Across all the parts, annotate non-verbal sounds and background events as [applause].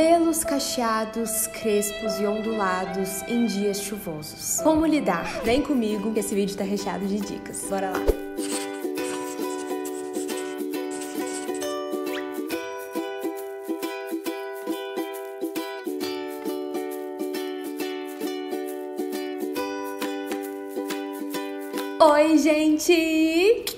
Cabelos cacheados, crespos e ondulados em dias chuvosos. Como lidar? Vem comigo que esse vídeo tá recheado de dicas. Bora lá. Oi, gente!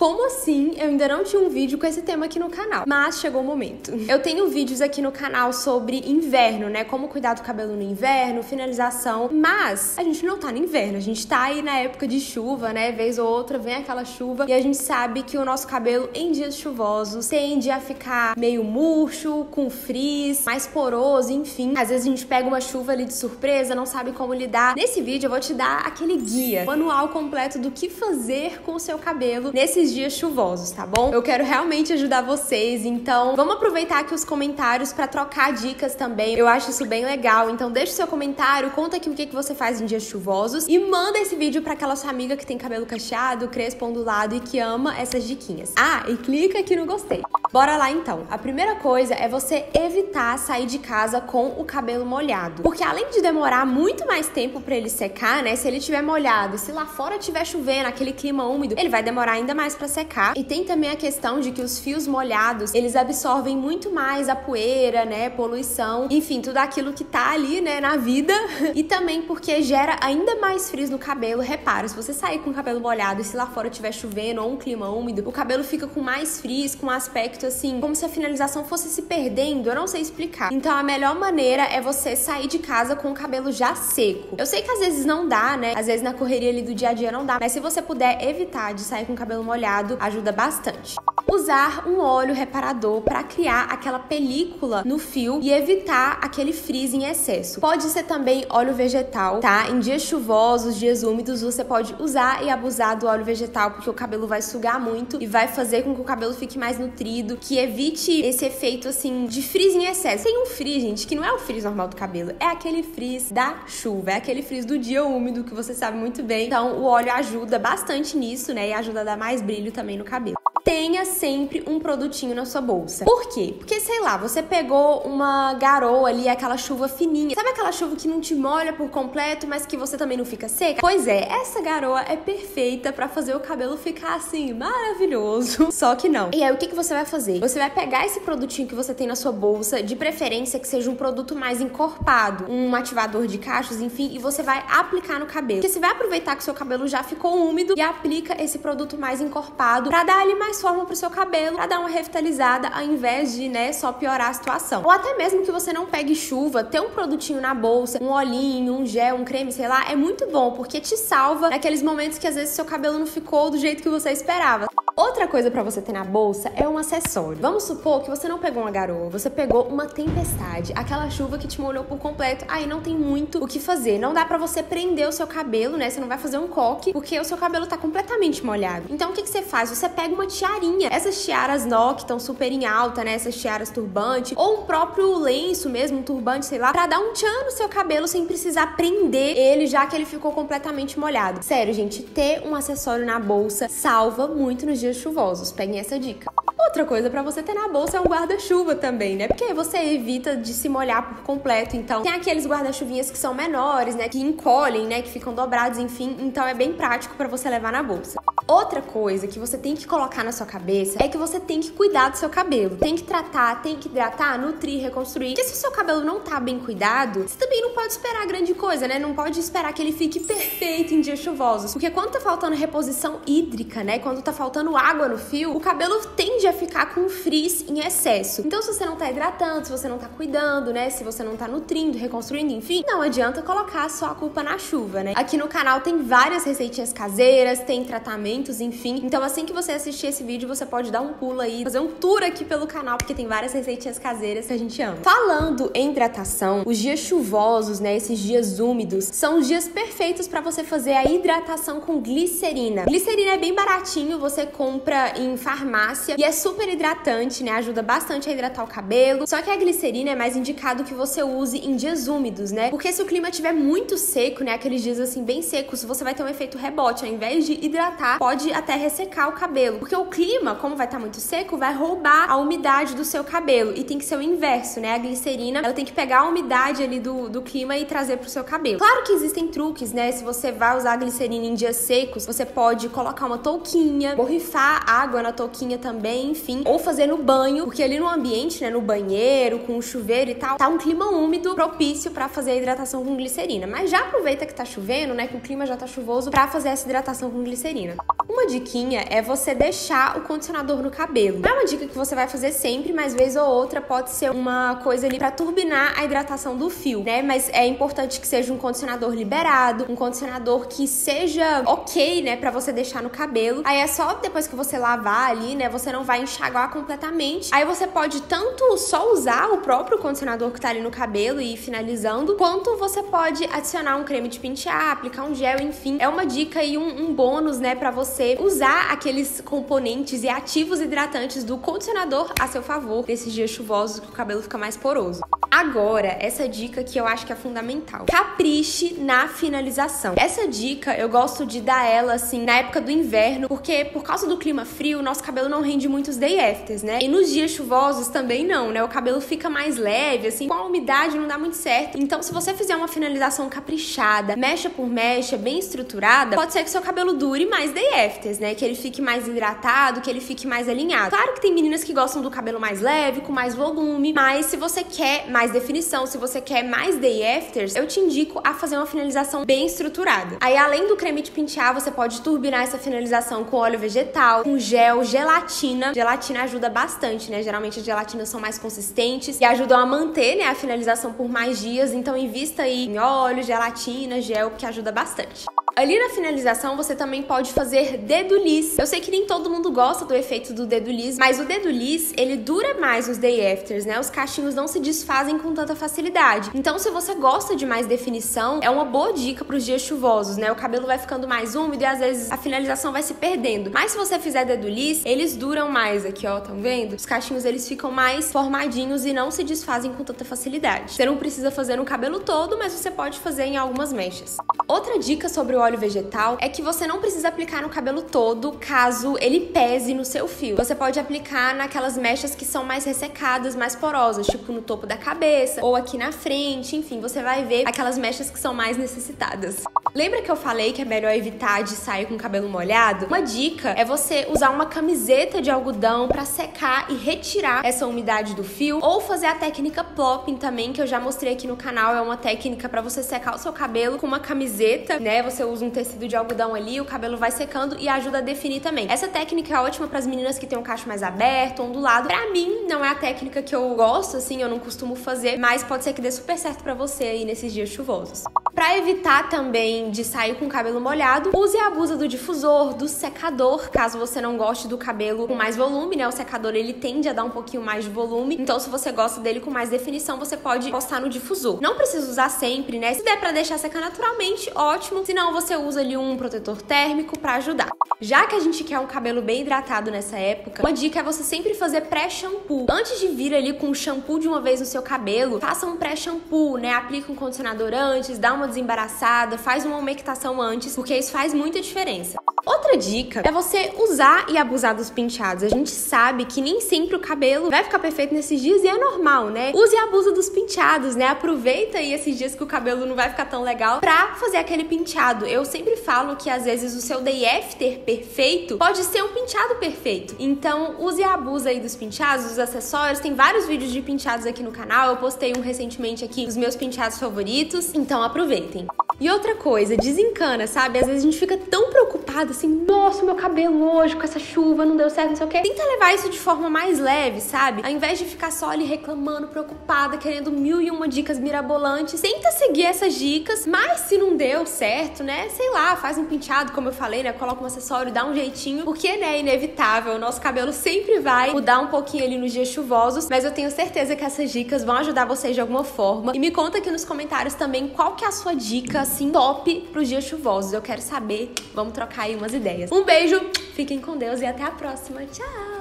Como assim? Eu ainda não tinha um vídeo com esse tema aqui no canal, mas chegou o momento. Eu tenho vídeos aqui no canal sobre inverno, né? Como cuidar do cabelo no inverno, finalização, mas a gente não tá no inverno, a gente tá aí na época de chuva, né? Vez ou outra vem aquela chuva e a gente sabe que o nosso cabelo em dias chuvosos tende a ficar meio murcho, com frizz, mais poroso, enfim. Às vezes a gente pega uma chuva ali de surpresa, não sabe como lidar. Nesse vídeo eu vou te dar aquele guia, manual completo do que fazer com o seu cabelo nesses dias chuvosos, tá bom? Eu quero realmente ajudar vocês, então vamos aproveitar aqui os comentários para trocar dicas também. Eu acho isso bem legal, então deixa o seu comentário, conta aqui o que, que você faz em dias chuvosos e manda esse vídeo para aquela sua amiga que tem cabelo cacheado, crespo ondulado e que ama essas diquinhas. Ah, e clica aqui no gostei. Bora lá então. A primeira coisa é você evitar sair de casa com o cabelo molhado. Porque além de demorar muito mais tempo para ele secar, né? Se ele tiver molhado se lá fora tiver chovendo, aquele clima úmido, ele vai demorar ainda mais para secar. E tem também a questão de que os fios molhados, eles absorvem muito mais a poeira, né, poluição, enfim, tudo aquilo que tá ali, né, na vida. [laughs] E também porque gera ainda mais frizz no cabelo. Repara, se você sair com o cabelo molhado e se lá fora tiver chovendo ou um clima úmido, o cabelo fica com mais frizz, com um aspecto assim, como se a finalização fosse se perdendo, eu não sei explicar. Então a melhor maneira é você sair de casa com o cabelo já seco. Eu sei que às vezes não dá, né? Às vezes na correria ali do dia a dia não dá, mas se você puder evitar de sair com o cabelo molhado, ajuda bastante usar um óleo reparador para criar aquela película no fio e evitar aquele frizz em excesso. Pode ser também óleo vegetal, tá? Em dias chuvosos, dias úmidos, você pode usar e abusar do óleo vegetal porque o cabelo vai sugar muito e vai fazer com que o cabelo fique mais nutrido, que evite esse efeito assim de frizz em excesso. Tem um frizz, gente, que não é o frizz normal do cabelo, é aquele frizz da chuva, é aquele frizz do dia úmido que você sabe muito bem. Então, o óleo ajuda bastante nisso, né? E ajuda a dar mais brilho também no cabelo tenha sempre um produtinho na sua bolsa. Por quê? Porque, sei lá, você pegou uma garoa ali, aquela chuva fininha. Sabe aquela chuva que não te molha por completo, mas que você também não fica seca? Pois é, essa garoa é perfeita para fazer o cabelo ficar assim, maravilhoso. [laughs] Só que não. E aí, o que, que você vai fazer? Você vai pegar esse produtinho que você tem na sua bolsa, de preferência que seja um produto mais encorpado, um ativador de cachos, enfim, e você vai aplicar no cabelo. Porque você vai aproveitar que seu cabelo já ficou úmido e aplica esse produto mais encorpado para dar ali mais mais forma pro seu cabelo para dar uma revitalizada ao invés de, né, só piorar a situação. Ou até mesmo que você não pegue chuva, ter um produtinho na bolsa, um olhinho, um gel, um creme, sei lá, é muito bom porque te salva naqueles momentos que às vezes seu cabelo não ficou do jeito que você esperava. Outra coisa para você ter na bolsa é um acessório. Vamos supor que você não pegou uma garoa, você pegou uma tempestade, aquela chuva que te molhou por completo. Aí não tem muito o que fazer. Não dá para você prender o seu cabelo, né? Você não vai fazer um coque porque o seu cabelo tá completamente molhado. Então o que, que você faz? Você pega uma tiarinha. Essas tiaras nó que estão super em alta, né? Essas tiaras turbante ou um próprio lenço mesmo, um turbante, sei lá, para dar um tchan no seu cabelo sem precisar prender ele já que ele ficou completamente molhado. Sério, gente, ter um acessório na bolsa salva muito nos dias chuvosos. Peguem essa dica. Outra coisa para você ter na bolsa é um guarda-chuva também, né? Porque você evita de se molhar por completo. Então, tem aqueles guarda-chuvinhas que são menores, né? Que encolhem, né? Que ficam dobrados, enfim. Então, é bem prático para você levar na bolsa. Outra coisa que você tem que colocar na sua cabeça é que você tem que cuidar do seu cabelo. Tem que tratar, tem que hidratar, nutrir, reconstruir. Porque se o seu cabelo não tá bem cuidado, você também não pode esperar grande coisa, né? Não pode esperar que ele fique [laughs] perfeito em dias chuvosos. Porque quando tá faltando reposição hídrica, né? Quando tá faltando água no fio, o cabelo tende a ficar com frizz em excesso. Então, se você não tá hidratando, se você não tá cuidando, né? Se você não tá nutrindo, reconstruindo, enfim, não adianta colocar só a culpa na chuva, né? Aqui no canal tem várias receitinhas caseiras, tem tratamentos, enfim. Então, assim que você assistir esse vídeo, você pode dar um pulo aí, fazer um tour aqui pelo canal, porque tem várias receitinhas caseiras que a gente ama. Falando em hidratação, os dias chuvosos, né? Esses dias úmidos, são os dias perfeitos para você fazer a hidratação com glicerina. Glicerina é bem baratinho, você compra em farmácia e é super hidratante, né? Ajuda bastante a hidratar o cabelo. Só que a glicerina é mais indicado que você use em dias úmidos, né? Porque se o clima estiver muito seco, né? Aqueles dias assim bem secos, você vai ter um efeito rebote. Ao invés de hidratar, pode até ressecar o cabelo. Porque o clima, como vai estar tá muito seco, vai roubar a umidade do seu cabelo. E tem que ser o inverso, né? A glicerina, ela tem que pegar a umidade ali do, do clima e trazer pro seu cabelo. Claro que existem truques, né? Se você vai usar a glicerina em dias secos, você pode colocar uma touquinha, borrifar água na touquinha também, enfim, ou fazer no banho, porque ali no ambiente, né, no banheiro, com o chuveiro e tal, tá um clima úmido propício para fazer a hidratação com glicerina. Mas já aproveita que tá chovendo, né, que o clima já tá chuvoso para fazer essa hidratação com glicerina. Uma diquinha é você deixar o condicionador no cabelo. Não é uma dica que você vai fazer sempre, mas vez ou outra pode ser uma coisa ali para turbinar a hidratação do fio, né? Mas é importante que seja um condicionador liberado, um condicionador que seja ok, né, para você deixar no cabelo. Aí é só depois que você lavar ali, né, você não vai enxaguar completamente. Aí você pode tanto só usar o próprio condicionador que tá ali no cabelo e ir finalizando, quanto você pode adicionar um creme de pentear, aplicar um gel, enfim. É uma dica e um, um bônus, né, para você usar aqueles componentes e ativos hidratantes do condicionador a seu favor nesses dias chuvosos que o cabelo fica mais poroso. Agora, essa dica que eu acho que é fundamental. Capriche na finalização. Essa dica eu gosto de dar ela assim na época do inverno, porque por causa do clima frio, nosso cabelo não rende muitos day afters, né? E nos dias chuvosos também não, né? O cabelo fica mais leve, assim, com a umidade não dá muito certo. Então, se você fizer uma finalização caprichada, mecha por mecha, bem estruturada, pode ser que seu cabelo dure mais day afters, né? Que ele fique mais hidratado, que ele fique mais alinhado. Claro que tem meninas que gostam do cabelo mais leve, com mais volume, mas se você quer mais definição, se você quer mais day afters, eu te indico a fazer uma finalização bem estruturada. Aí, além do creme de pentear, você pode turbinar essa finalização com óleo vegetal, com gel, gelatina. Gelatina ajuda bastante, né? Geralmente as gelatinas são mais consistentes e ajudam a manter, né, a finalização por mais dias. Então, invista aí em óleo, gelatina, gel, que ajuda bastante. Ali na finalização você também pode fazer dedo. Eu sei que nem todo mundo gosta do efeito do dedo mas o dedo ele dura mais os day afters, né? Os cachinhos não se desfazem com tanta facilidade. Então, se você gosta de mais definição, é uma boa dica para os dias chuvosos, né? O cabelo vai ficando mais úmido e às vezes a finalização vai se perdendo. Mas se você fizer dedo eles duram mais aqui, ó, estão vendo? Os cachinhos eles ficam mais formadinhos e não se desfazem com tanta facilidade. Você não precisa fazer no cabelo todo, mas você pode fazer em algumas mechas. Outra dica sobre o óleo vegetal é que você não precisa aplicar no cabelo todo caso ele pese no seu fio. Você pode aplicar naquelas mechas que são mais ressecadas, mais porosas, tipo no topo da cabeça ou aqui na frente, enfim, você vai ver aquelas mechas que são mais necessitadas. Lembra que eu falei que é melhor evitar de sair com o cabelo molhado? Uma dica é você usar uma camiseta de algodão para secar e retirar essa umidade do fio ou fazer a técnica plopping também, que eu já mostrei aqui no canal, é uma técnica para você secar o seu cabelo com uma camiseta, né? Você usa um tecido de algodão ali, o cabelo vai secando e ajuda a definir também. Essa técnica é ótima para as meninas que têm um cacho mais aberto, ondulado. Para mim, não é a técnica que eu gosto, assim, eu não costumo fazer, mas pode ser que dê super certo para você aí nesses dias chuvosos. Para evitar também de sair com o cabelo molhado, use e abusa do difusor, do secador, caso você não goste do cabelo com mais volume, né? O secador ele tende a dar um pouquinho mais de volume, então se você gosta dele com mais definição, você pode postar no difusor. Não precisa usar sempre, né? Se der para deixar secar naturalmente, ótimo. Se não, você usa ali um protetor térmico para ajudar. Já que a gente quer um cabelo bem hidratado nessa época, uma dica é você sempre fazer pré-shampoo. Antes de vir ali com o shampoo de uma vez no seu cabelo, faça um pré-shampoo, né? Aplique um condicionador antes, dá uma desembaraçada, faz uma umectação antes, porque isso faz muita diferença. Outra dica é você usar e abusar dos penteados. A gente sabe que nem sempre o cabelo vai ficar perfeito nesses dias e é normal, né? Use e abusa dos penteados, né? Aproveita aí esses dias que o cabelo não vai ficar tão legal pra fazer aquele penteado. Eu sempre falo que às vezes o seu day after perfeito pode ser um penteado perfeito. Então, use e abusa aí dos penteados, dos acessórios. Tem vários vídeos de penteados aqui no canal. Eu postei um recentemente aqui dos meus penteados favoritos. Então, aproveitem. E outra coisa, desencana, sabe? Às vezes a gente fica tão preocupado assim, nossa, meu cabelo hoje com essa chuva não deu certo, não sei o quê. Tenta levar isso de forma mais leve, sabe? Ao invés de ficar só ali reclamando, preocupada, querendo mil e uma dicas mirabolantes, tenta seguir essas dicas, mas se não deu certo, né? Sei lá, faz um penteado, como eu falei, né? Coloca um acessório, dá um jeitinho, porque, né, é inevitável. O nosso cabelo sempre vai mudar um pouquinho ali nos dias chuvosos, mas eu tenho certeza que essas dicas vão ajudar vocês de alguma forma. E me conta aqui nos comentários também qual que é a sua dica assim, top pros dias chuvosos. Eu quero saber. Vamos trocar aí umas ideias. Um beijo, fiquem com Deus e até a próxima. Tchau!